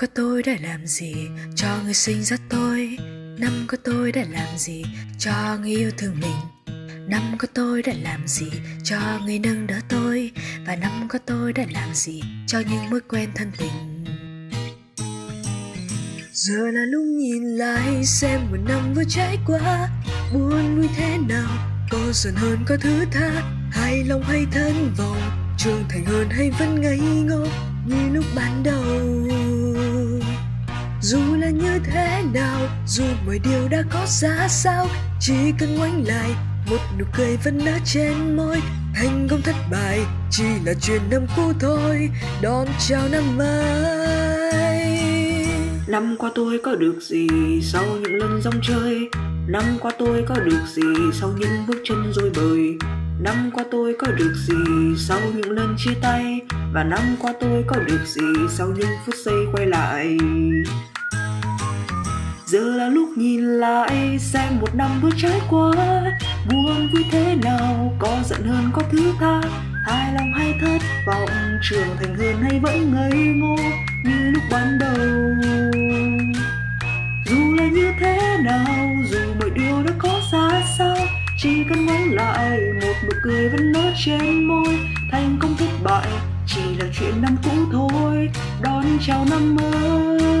của tôi đã làm gì? Cho người sinh ra tôi. Năm của tôi đã làm gì? Cho người yêu thương mình. Năm của tôi đã làm gì? Cho người nâng đỡ tôi. Và năm của tôi đã làm gì? Cho những mối quen thân tình. Giờ là lúc nhìn lại xem một năm vừa trải qua. Buồn vui thế nào? Có giận hơn có thứ tha. Hài lòng hay thân vọng? Trưởng thành hơn hay vẫn ngây ngô? Như lúc ban đầu dù là như thế nào, dù mọi điều đã có ra sao, chỉ cần ngoảnh lại, một nụ cười vẫn nở trên môi. Thành công thất bại, chỉ là chuyện năm cũ thôi, đón chào năm mới. Năm qua tôi có được gì sau những lần rong chơi? Năm qua tôi có được gì sau những bước chân rồi bời? Năm qua tôi có được gì sau những lần chia tay? Và năm qua tôi có được gì sau những phút giây quay lại? Giờ là lúc nhìn lại, xem một năm vừa trải qua. Buồn vui thế nào, có giận hơn có thứ tha. Hài lòng hay thất vọng, trưởng thành hơn hay vẫn ngây ngô. Như lúc ban đầu, dù là như thế nào, dù mọi điều đã có ra sao, chỉ cần ngoảnh lại một nụ cười vẫn nở trên môi. Thành công thất bại chỉ là chuyện năm cũ thôi, đón chào năm mới.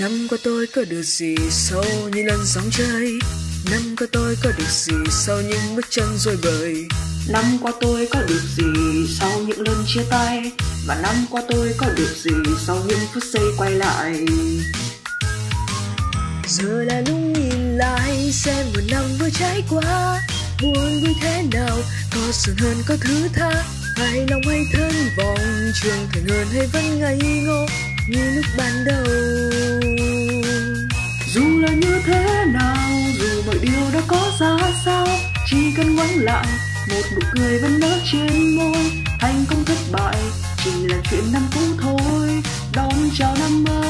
Năm qua tôi có được gì sau những lần sóng chơi? Năm qua tôi có được gì sau những bước chân rồi bời? Năm qua tôi có được gì sau những lần chia tay? Và năm qua tôi có được gì sau những phút giây quay lại? Giờ là lúc nhìn lại xem một năm vừa trải qua. Buồn vui thế nào, có sườn hơn có thứ tha. Hài lòng hay thân vọng, trưởng thành hơn hay vẫn ngây ngô? Như lúc ban đầu nụ cười vẫn nở trên môi. Thành công thất bại, chỉ là chuyện năm cũ thôi. Đón chào năm mới.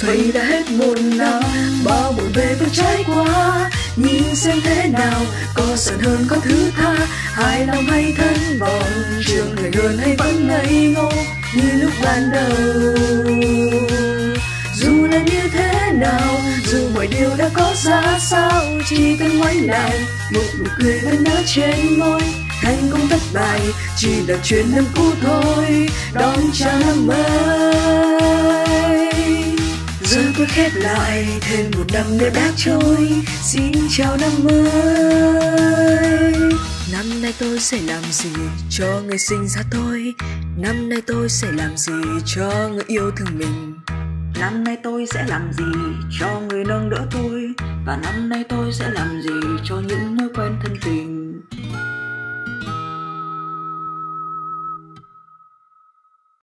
Vậy đã hết một năm bao buồn về vẫn trải qua. Nhìn xem thế nào, có giận hơn có thứ tha. Hài lòng hay thân vọng, trường thành hơn hay vẫn ngây ngô. Như lúc ban đầu, dù là như thế nào, dù mọi điều đã có ra sao, chỉ cần ngoái lại một nụ cười vẫn nở trên môi, thành công thất bại, chỉ là chuyện năm cũ thôi. Đón chào năm mới. Giờ tôi khép lại, thêm một năm nữa đã trôi. Xin chào năm mới. Năm nay tôi sẽ làm gì cho người sinh ra tôi? Năm nay tôi sẽ làm gì cho người yêu thương mình? Năm nay tôi sẽ làm gì cho người nâng đỡ tôi? Và năm nay tôi sẽ làm gì cho những quen thân tình